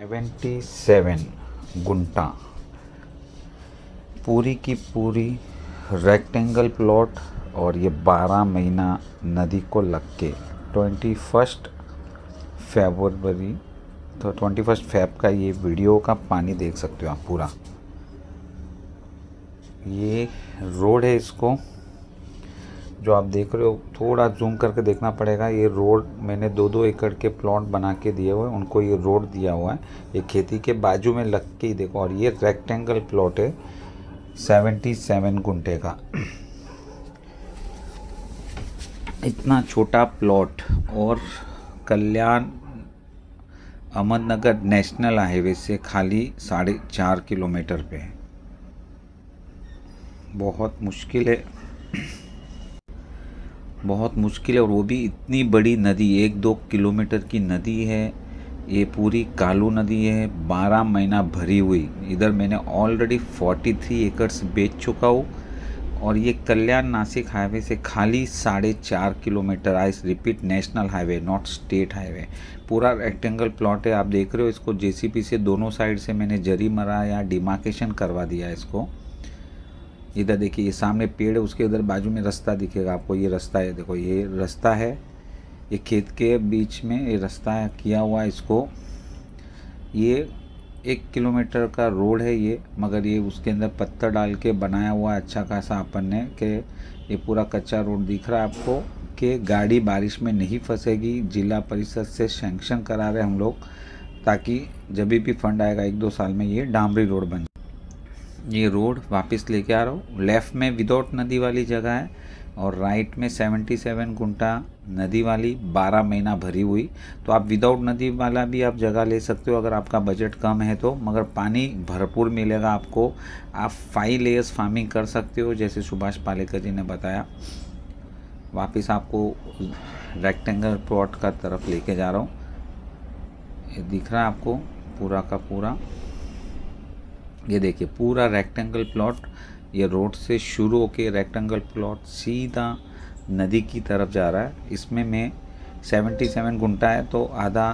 Seventy seven गुंटा। पूरी की पूरी रेक्टेंगल प्लॉट और ये बारह महीना नदी को लग के ट्वेंटी फ़र्स्ट फेबरवरी तो ट्वेंटी फ़र्स्ट फेब का ये वीडियो का पानी देख सकते हो आप पूरा। ये रोड है इसको। जो आप देख रहे हो, थोड़ा जूम करके देखना पड़ेगा। ये रोड मैंने दो दो एकड़ के प्लॉट बना के दिए हुए उनको ये रोड दिया हुआ है। ये खेती के बाजू में लग के ही देखो। और ये रेक्टेंगल प्लॉट है सेवेंटी सेवन घंटे का। इतना छोटा प्लॉट और कल्याण अहमदनगर नेशनल हाईवे से खाली साढ़े चार किलोमीटर पे है। बहुत मुश्किल है। बहुत मुश्किल है और वो भी इतनी बड़ी नदी, एक दो किलोमीटर की नदी है। ये पूरी कालू नदी है, बारह महीना भरी हुई। इधर मैंने ऑलरेडी फोर्टी थ्री एकर्स बेच चुका हूँ और ये कल्याण नासिक हाईवे से खाली साढ़े चार kilometre I repeat national highway not state highway पूरा रेक्टेंगल प्लॉट है, आप देख रहे हो इसको। जेसीपी से दोनों साइड से मैंने जरी मरा या डिमार्केशन करवा दिया इसको। इधर देखिए, ये सामने पेड़ है, उसके उधर बाजू में रास्ता दिखेगा आपको। ये रास्ता है, देखो, ये रास्ता है, ये खेत के बीच में ये रास्ता किया हुआ इसको। ये एक किलोमीटर का रोड है ये, मगर ये उसके अंदर पत्थर डाल के बनाया हुआ अच्छा खासा अपन ने, कि ये पूरा कच्चा रोड दिख रहा है आपको, कि गाड़ी बारिश में नहीं फंसेगी, जिला परिषद से सेंक्शन करा रहे हम लोग, ताकि जब भी फंड आएगा, एक दो साल में ये डामरी रोड बन ये रोड वापस लेके आ रहा हूँ। लेफ़्ट में विदाउट नदी वाली जगह है और राइट में 77 गुंटा नदी वाली 12 महीना भरी हुई। तो आप विदाउट नदी वाला भी आप जगह ले सकते हो अगर आपका बजट कम है तो मगर पानी भरपूर मिलेगा आपको। आप फाइव लेयर्स फ़ार्मिंग कर सकते हो, जैसे सुभाष पालेकर जी ने बताया। वापस आपको रेक्टेंगल प्लॉट का तरफ़ लेके जा रहा हूँ। दिख रहा है आपको पूरा का पूरा। ये देखिए, पूरा रेक्टेंगल प्लॉट ये रोड से शुरू होके रेक्टेंगल प्लॉट सीधा नदी की तरफ़ जा रहा है। इसमें मैं 77 गुंटा है तो आधा